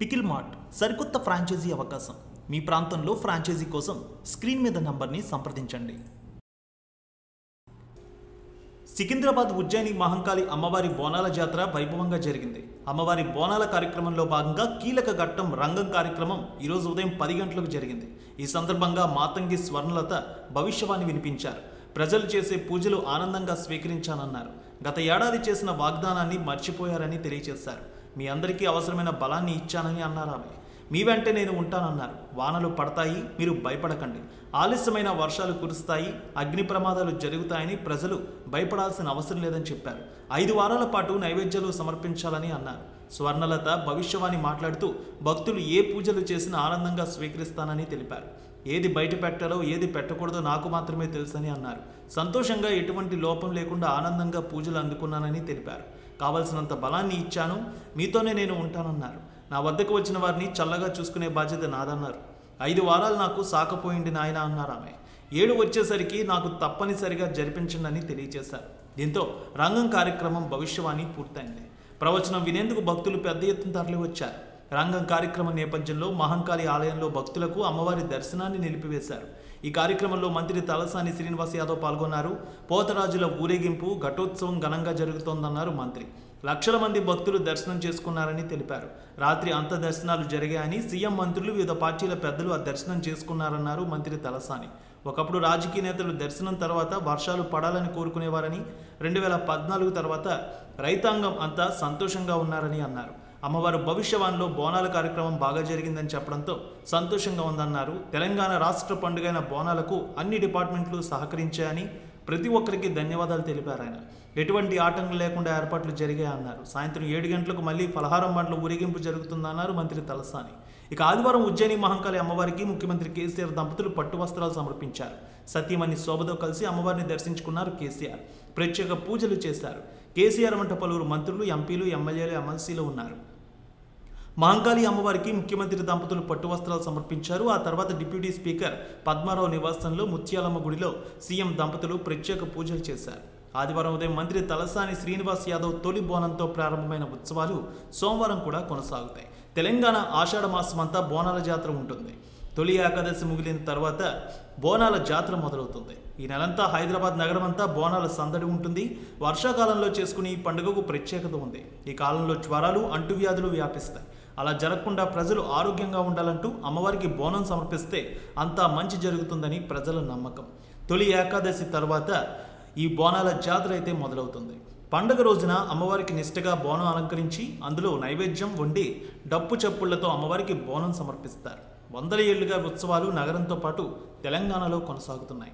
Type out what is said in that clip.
Pickle mart సరికొత్త franchise అవకాశం. మీ ప్రాంతంలో ఫ్రాంచైజీ కోసం స్క్రీన్ మీద నంబర్ని సంప్రదించండి. సికింద్రాబాద్ ఉజ్జయిని మహంకాళి అమ్మవారి బోనాల జాతర వైభవంగా జరిగింది. అమ్మవారి బోనాల కార్యక్రమంలో భాగంగా కీలక ఘట్టం రంగం కార్యక్రమం ఈరోజు ఉదయం పది గంటలకు జరిగింది. ఈ సందర్భంగా మాతంగి స్వర్ణలత భవిష్యవాణి వినిపించారు. ప్రజలు చేసే పూజలు ఆనందంగా స్వీకరించానన్నారు. గత ఏడాది చేసిన వాగ్దానాన్ని మర్చిపోయారని తెలియజేశారు. మీ అందరికీ అవసరమైన బలాన్ని ఇచ్చానని అన్నారు ఆమె. మీ వెంటే నేను ఉంటానన్నారు. వానలు పడతాయి మీరు భయపడకండి. ఆలస్యమైన వర్షాలు కురుస్తాయి అగ్ని ప్రమాదాలు జరుగుతాయని ప్రజలు భయపడాల్సిన అవసరం లేదని చెప్పారు. ఐదు వారాల పాటు నైవేద్యాలు సమర్పించాలని అన్నారు. స్వర్ణలత భవిష్యవాణి మాట్లాడుతూ భక్తులు ఏ పూజలు చేసినా ఆనందంగా స్వీకరిస్తానని తెలిపారు. ఏది బయట పెట్టాలో ఏది పెట్టకూడదో నాకు మాత్రమే తెలుసని అన్నారు. సంతోషంగా ఎటువంటి లోపం లేకుండా ఆనందంగా పూజలు అందుకున్నానని తెలిపారు. కావలసినంత బలాన్ని ఇచ్చాను. మీతోనే నేను ఉంటానన్నారు. నా వద్దకు వచ్చిన వారిని చల్లగా చూసుకునే బాధ్యత నాదన్నారు. ఐదు వారాలు నాకు సాకపోయింది నాయన అన్నారు ఆమె. ఏడు వచ్చేసరికి నాకు తప్పనిసరిగా జరిపించండి అని తెలియజేశారు. దీంతో రంగం కార్యక్రమం భవిష్యవాణి పూర్తయింది. ప్రవచనం వినేందుకు భక్తులు పెద్ద ఎత్తున తరలి వచ్చారు రంగం కార్యక్రమం నేపథ్యంలో మహంకాళి ఆలయంలో భక్తులకు అమ్మవారి దర్శనాన్ని నిలిపివేశారు. ఈ కార్యక్రమంలో మంత్రి తలసాని శ్రీనివాస్ యాదవ్ పాల్గొన్నారు. పోతరాజుల ఊరేగింపు ఘటోత్సవం ఘనంగా జరుగుతోందన్నారు మంత్రి. లక్షల మంది భక్తులు దర్శనం చేసుకున్నారని తెలిపారు. రాత్రి అంత దర్శనాలు జరిగాయని సీఎం మంత్రులు వివిధ పార్టీల పెద్దలు ఆ దర్శనం చేసుకున్నారన్నారు మంత్రి తలసాని. ఒకప్పుడు రాజకీయ నేతలు దర్శనం తర్వాత వర్షాలు పడాలని కోరుకునేవారని రెండు వేల పద్నాలుగు తర్వాత రైతాంగం అంతా సంతోషంగా ఉన్నారని అన్నారు. అమ్మవారు భవిష్యవాణిలో బోనాల కార్యక్రమం బాగా జరిగిందని చెప్పడంతో సంతోషంగా ఉందన్నారు. తెలంగాణ రాష్ట్ర పండుగైన బోనాలకు అన్ని డిపార్ట్మెంట్లు సహకరించాయని ప్రతి ఒక్కరికి ధన్యవాదాలు తెలిపారు ఆయన. ఎటువంటి ఆటంకం లేకుండా ఏర్పాట్లు జరిగాయన్నారు సాయంత్రం ఏడు గంటలకు మళ్ళీ ఫలహారం బండ్ల ఊరేగింపు జరుగుతుందన్నారు మంత్రి తలసాని. ఇక ఆదివారం ఉజ్జయిని మహంకాళి అమ్మవారికి ముఖ్యమంత్రి కేసీఆర్ దంపతులు పట్టు వస్త్రాలు సమర్పించారు. సతీమణి శోభతో కలిసి అమ్మవారిని దర్శించుకున్నారు కేసీఆర్. ప్రత్యేక పూజలు చేశారు. కేసీఆర్ వంట పలువురు మంత్రులు ఎంపీలు ఎమ్మెల్యేలు ఎమ్మెల్సీలు ఉన్నారు. మాంకాళి అమ్మవారికి ముఖ్యమంత్రి దంపతులు పట్టు వస్త్రాలు సమర్పించారు. ఆ తర్వాత డిప్యూటీ స్పీకర్ పద్మారావు నివాసంలో ముత్యాలమ్మ గుడిలో సీఎం దంపతులు ప్రత్యేక పూజలు చేశారు. ఆదివారం ఉదయం మంత్రి తలసాని శ్రీనివాస్ యాదవ్ తొలి బోనంతో ప్రారంభమైన ఉత్సవాలు సోమవారం కూడా కొనసాగుతాయి. తెలంగాణ ఆషాఢ మాసమంతా బోనాల జాతర ఉంటుంది. తొలి ఏకాదశి ముగిలిన తర్వాత బోనాల జాతర మొదలవుతుంది. ఈ నెలంతా హైదరాబాద్ నగరం అంతా బోనాల సందడి ఉంటుంది. వర్షాకాలంలో చేసుకునే ఈ పండుగకు ప్రత్యేకత ఉంది. ఈ కాలంలో జ్వరాలు అంటువ్యాధులు వ్యాపిస్తాయి. అలా జరగకుండా ప్రజలు ఆరోగ్యంగా ఉండాలంటూ అమ్మవారికి బోనం సమర్పిస్తే అంతా మంచి జరుగుతుందని ప్రజల నమ్మకం. తొలి ఏకాదశి తర్వాత ఈ బోనాల జాతర అయితే మొదలవుతుంది. పండుగ రోజున అమ్మవారికి నిష్టగా బోనం అలంకరించి అందులో నైవేద్యం వండి డప్పు చప్పుళ్ళతో అమ్మవారికి బోనం సమర్పిస్తారు. వందల ఏళ్ళుగా ఉత్సవాలు నగరంతో పాటు తెలంగాణలో కొనసాగుతున్నాయి.